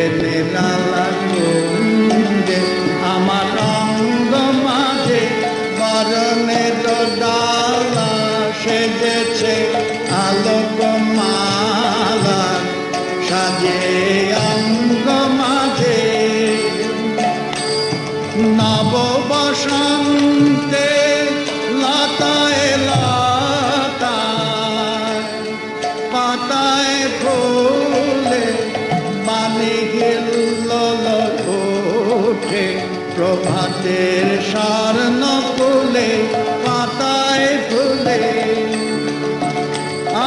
এনে লালা কুঞ্জে আমার অঙ্গ মাঝে বরণের ডালা সেজেছে আলোক মালা অঙ্গ মাঝে। নব বসন্তে লতায় লতায়, পাতায় ফুলে বাণী হিল ওঠে প্রভাতের স্বর্ণ ফুলে পাতায় ফুলে।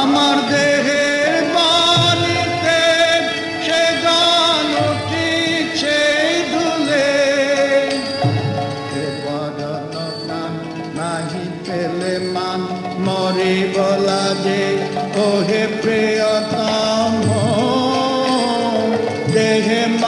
আমার দেহের বাণীতে সে গান উঠিছে ধুলে। নাহি পেলে মান মরে বলা যে ওহে প্রিয়তম।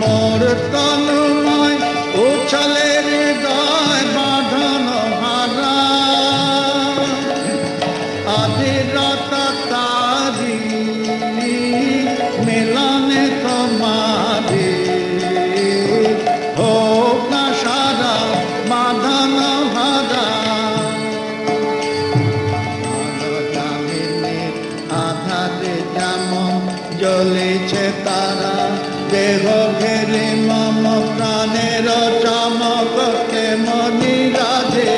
Mortal জ্বলেছে তারা। দেহ ঘেরে মম, প্রাণের চমক রাধে।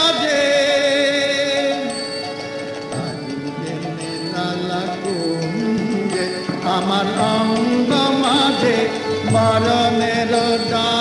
আছে মন কুঞ্জে আমার অঙ্গ মাঝে মরণের ডালা